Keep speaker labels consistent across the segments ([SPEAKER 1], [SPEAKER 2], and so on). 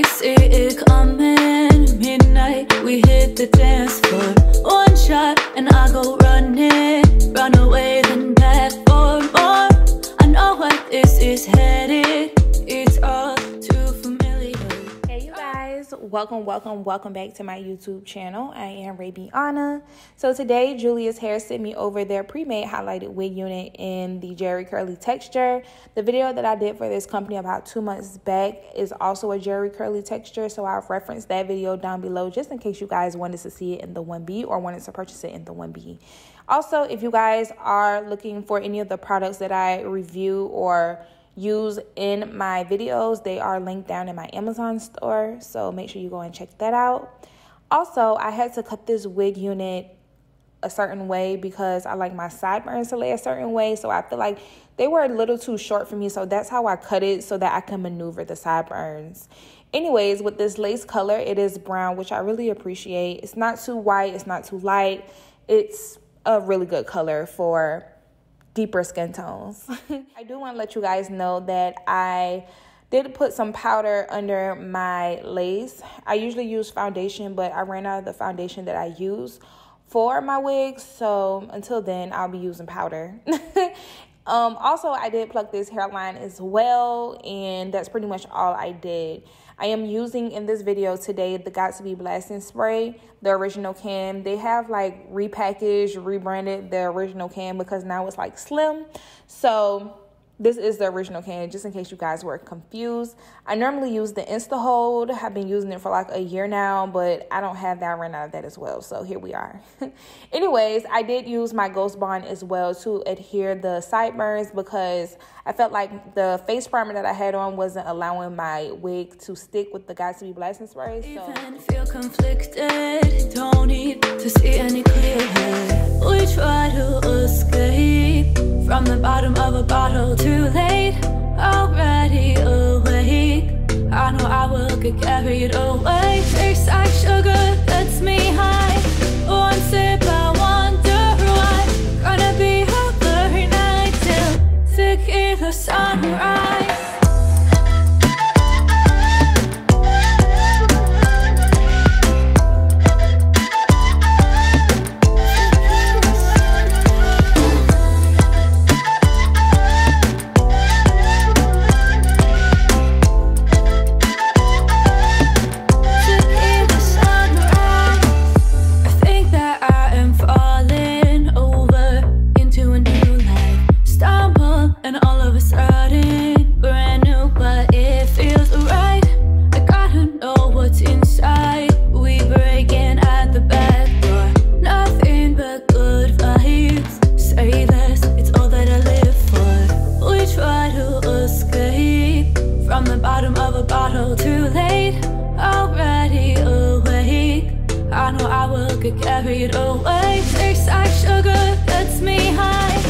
[SPEAKER 1] I see it coming. Midnight, we hit the dance floor. One shot, and I go running. Run away, then back for more. I know where this is headed.
[SPEAKER 2] Welcome, welcome, welcome back to my YouTube channel. I am Rebiana. So, today, Julia's Hair sent me over their pre made highlighted wig unit in the Jerry Curly texture. The video that I did for this company about two months back is also a Jerry Curly texture. So, I've referenced that video down below just in case you guys wanted to see it in the 1B or wanted to purchase it in the 1B. Also, if you guys are looking for any of the products that I review or use in my videos. They are linked down in my Amazon store, so make sure you go and check that out. Also, I had to cut this wig unit a certain way because I like my sideburns to lay a certain way, so I feel like they were a little too short for me, so that's how I cut it so that I can maneuver the sideburns. Anyways, with this lace color, it is brown, which I really appreciate. It's not too white, it's not too light. It's a really good color for deeper skin tones. I do want to let you guys know that I did put some powder under my lace. I usually use foundation, but I ran out of the foundation that I use for my wigs. So until then, I'll be using powder. um, also, I did pluck this hairline as well, and that's pretty much all I did. I am using in this video today the Got2b Blasting Spray, the original can. They have like repackaged, rebranded the original can because now it's like slim. So this is the original can, just in case you guys were confused. I normally use the Insta Hold. I've been using it for like a year now, but I don't have that. I ran out of that as well. So here we are. Anyways, I did use my Ghost Bond as well to adhere the sideburns because I felt like the face primer that I had on wasn't allowing my wig to stick with the Got2b Blasting Spray. So.
[SPEAKER 1] Even feel conflicted, don't need to see any We try to escape from the bottom of a bottle. Too Get carried away. Tastes like sugar, carried away. Tastes like sugar, gets me high.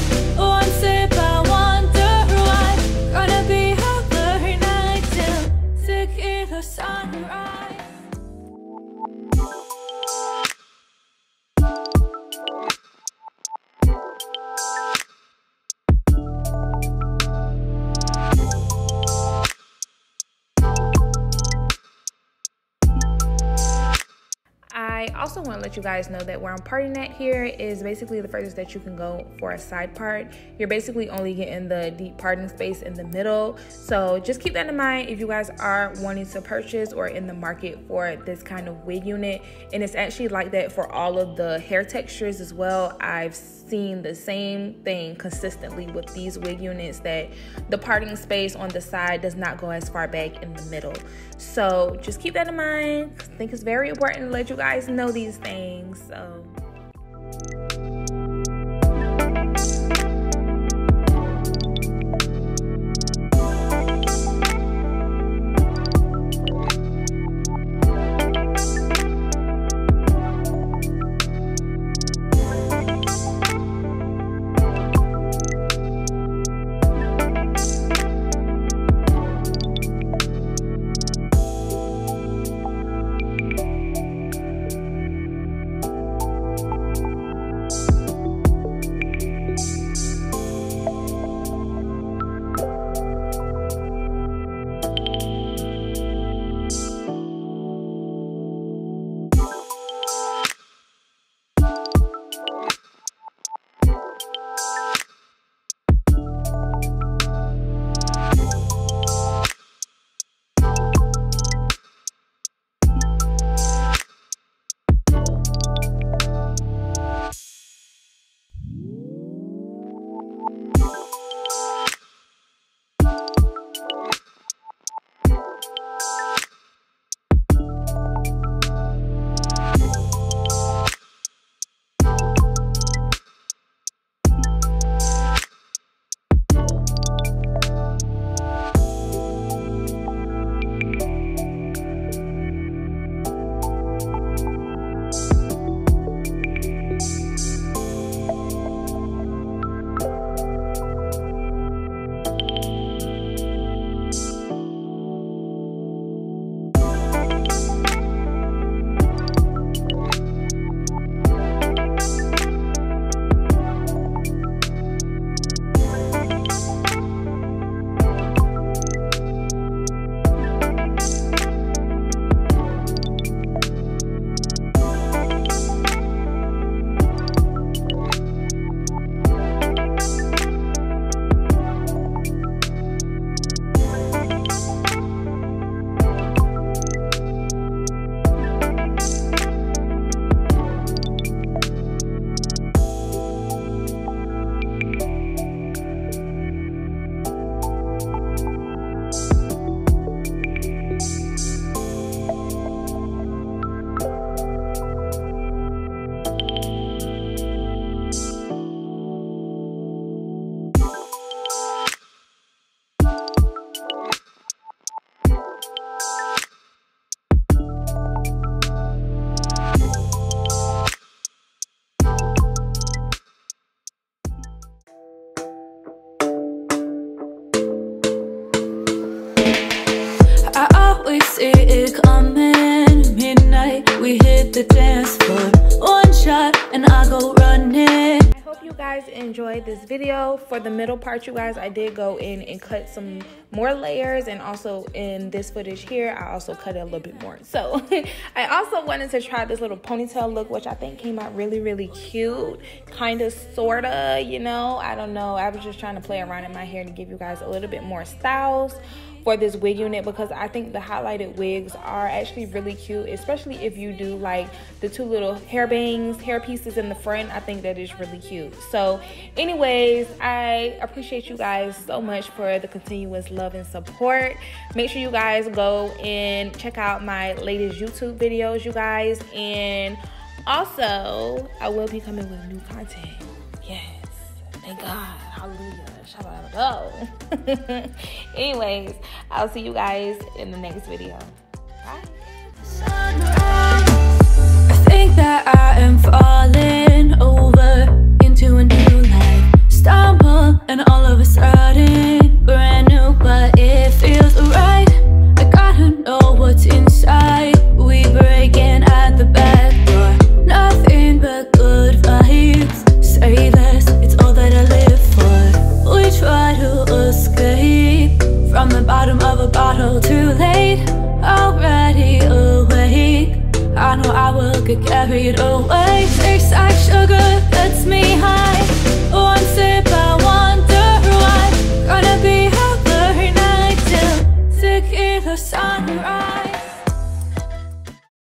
[SPEAKER 2] Also want to let you guys know that where I'm parting at here is basically the furthest that you can go for a side part. You're basically only getting the deep parting space in the middle. So just keep that in mind if you guys are wanting to purchase or in the market for this kind of wig unit. And it's actually like that for all of the hair textures as well. I've seen the same thing consistently with these wig units that the parting space on the side does not go as far back in the middle. So just keep that in mind. I think it's very important to let you guys know these things. So
[SPEAKER 1] we hit the dance floor. One shot, and I go running.
[SPEAKER 2] I hope you guys enjoyed this video. For the middle part, you guys, I did go in and cut some more layers and also in this footage here i also cut it a little bit more so i also wanted to try this little ponytail look which i think came out really really cute kind of sorta you know i don't know i was just trying to play around in my hair to give you guys a little bit more styles for this wig unit because I think the highlighted wigs are actually really cute, especially if you do like the two little hair bangs, hair pieces in the front. I think that is really cute. So anyways, I appreciate you guys so much for the continuous love and support. Make sure you guys go and check out my latest YouTube videos, you guys. And also, I will be coming with new content. Yes. Thank God. Hallelujah. Anyways, I'll see you guys in the next video. Bye.
[SPEAKER 1] I think that I am falling over into a new life. Stumble, and all of a sudden, I know I will get carried away. Tastes like sugar, gets me high. One sip,